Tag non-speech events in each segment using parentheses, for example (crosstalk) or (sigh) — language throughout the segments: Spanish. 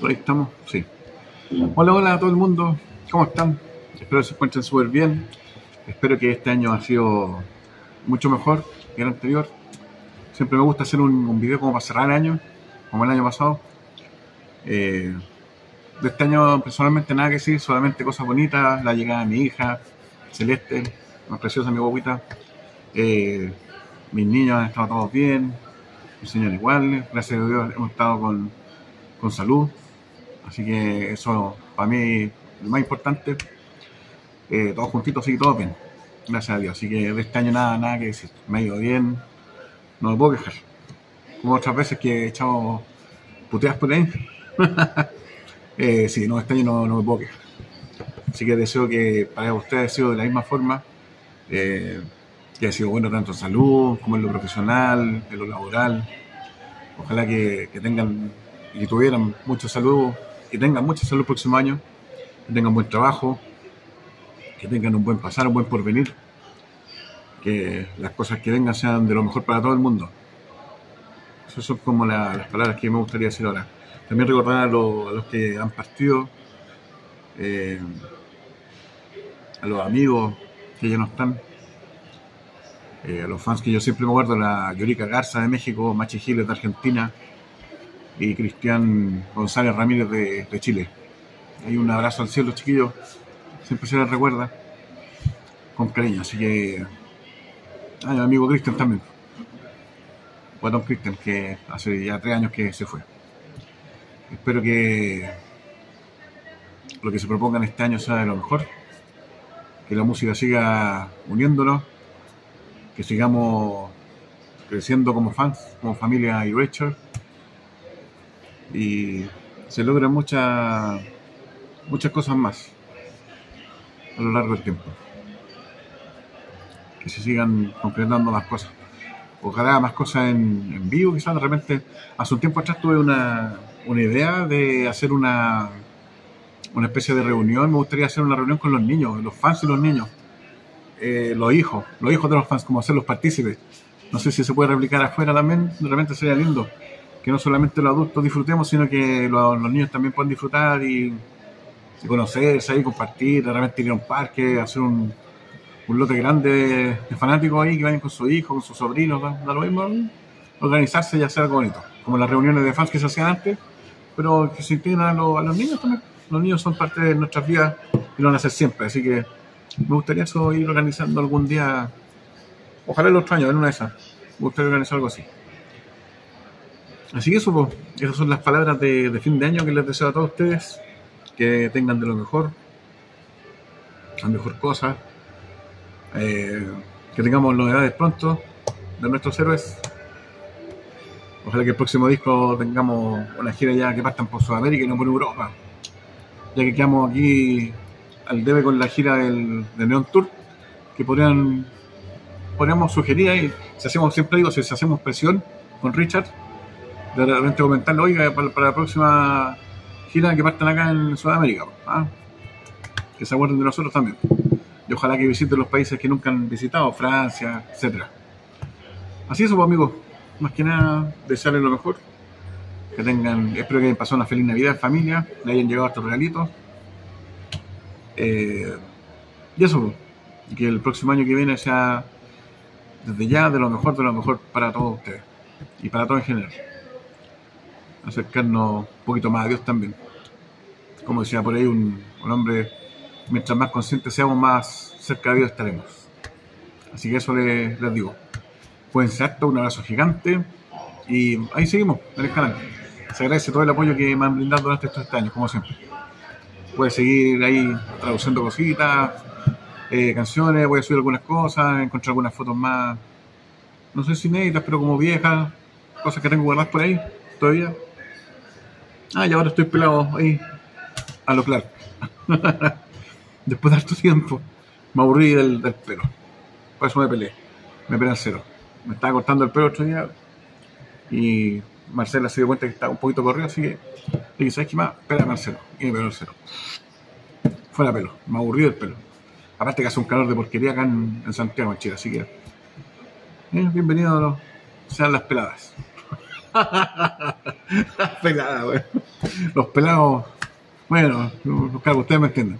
Ahí estamos, sí. Hola, hola a todo el mundo. ¿Cómo están? Espero que se encuentren súper bien. Espero que este año ha sido mucho mejor que el anterior. Siempre me gusta hacer un, video como para cerrar el año, como el año pasado. Eh, de este año personalmente nada que decir, solamente cosas bonitas, la llegada de mi hija, Celeste, más preciosa mi guaguita. Eh, mis niños han estado todos bien, el señor igual, gracias a Dios hemos estado con, con salud. Así que eso para mí lo más importante. Eh, todos juntitos, sí, todos bien. Gracias a Dios. Así que de este año nada, nada que decir. Me ha ido bien. No me puedo quejar. Como otras veces que he echado puteas por ahí. (laughs) eh, sí, no, este año no, me puedo quejar. Así que deseo que para ustedes haya sido de la misma forma. Eh, que haya sido bueno tanto en salud como en lo profesional, en lo laboral. Ojalá que, que tengan y que tuvieran mucha salud, que tengan mucha salud el próximo año, que tengan buen trabajo, que tengan un buen pasar, un buen porvenir, que las cosas que vengan sean de lo mejor para todo el mundo. Esas son como la- las palabras que me gustaría decir ahora. También recordar a los que han partido, eh, a los amigos que ya no están, eh, a los fans que yo siempre me acuerdo, la Yorica Garza de México, Machi Giles de Argentina y Cristian González Ramírez de, Chile. Hay un abrazo al cielo, chiquillos, siempre se les recuerda con cariño, así que... Ah, mi amigo Cristian también. Guatón Cristian, que hace ya tres años que se fue. Espero que lo que se propongan este año sea de lo mejor, que la música siga uniéndonos, que sigamos creciendo como fans, como familia y Richard, y se logren muchas muchas cosas más a lo largo del tiempo. Que se sigan concretando las cosas. Ojalá más cosas en, vivo, quizás de repente. Hace un tiempo atrás tuve una, una idea de hacer una, una especie de reunión. Me gustaría hacer una reunión con los niños, los fans y los niños. Eh, los hijos, los hijos de los fans, como hacerlos partícipes. No sé si se puede replicar afuera también, de repente sería lindo. Que no solamente los adultos disfrutemos, sino que los, los niños también puedan disfrutar y, y conocerse ahí, compartir, de repente ir a un parque, hacer un, un lote grande de, de fanáticos ahí que vayan con su hijo, con sus sobrinos, da, da lo mismo, organizarse y hacer algo bonito, como las reuniones de fans que se hacían antes, pero que se integran a, los- a los niños también. Los niños son parte de nuestras vidas y lo van a hacer siempre, así que me gustaría eso ir organizando algún día, ojalá el otro año, en una de esas, me gustaría organizar algo así. Así que eso, pues, esas son las palabras de, fin de año que les deseo a todos ustedes, que tengan de lo mejor, la mejor cosa, eh, que tengamos novedades pronto de nuestros héroes. Ojalá que el próximo disco tengamos una gira ya que partan por Sudamérica y no por Europa. Ya que quedamos aquí al debe con la gira del, del Neon Tour, que podrían podríamos sugerir ahí, si hacemos, siempre digo, si hacemos presión con Richard, de repente comentarle, oiga, para, la próxima gira que partan acá en Sudamérica, ¿ah? que se acuerden de nosotros también. Y ojalá que visiten los países que nunca han visitado, Francia, etcétera. Así es, pues, amigos. Más que nada, desearles lo mejor. Que tengan, espero que hayan pasado una feliz Navidad en familia, le hayan llegado estos regalitos. Eh, y eso, pues, que el próximo año que viene sea desde ya de lo mejor de lo mejor para todos ustedes y para todos en general. Acercarnos un poquito más a Dios también. Como decía por ahí un, un hombre, mientras más conscientes seamos, más cerca de Dios estaremos. Así que eso les, digo. Pueden acto, un abrazo gigante y ahí seguimos en el canal. Se agradece todo el apoyo que me han brindado durante estos este años, como siempre. Puedes seguir ahí traduciendo cositas, eh, canciones, voy a subir algunas cosas, encontrar algunas fotos más, no sé si inéditas, pero como viejas, cosas que tengo guardadas por ahí todavía. Ah, y ahora estoy pelado ahí, a lo claro. (laughs) Después de harto tiempo, me aburrí del, pelo. Por eso me peleé. Me peleé al cero. Me estaba cortando el pelo otro día y Marcela se dio cuenta que estaba un poquito corrido, así que le dije, ¿sabes qué más? Espera, Marcelo. Y me peló el cero. Fuera pelo. Me aburrí del pelo. Aparte que hace un calor de porquería acá en, en Santiago, en Chile, así que... eh, bienvenido a los, sean las peladas. (laughs) las peladas, güey. Los pelados, bueno, los cargos, ustedes me entienden.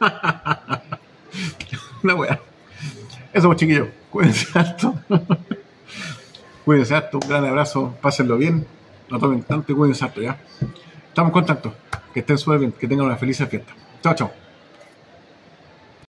(laughs) La wea. Eso, pues, chiquillos. Cuídense harto. (laughs) cuídense harto. Un gran abrazo. Pásenlo bien. No tomen tanto y cuídense harto, ¿ya? Estamos en. Que estén súper bien. Que tengan una feliz fiesta. Chao, chao.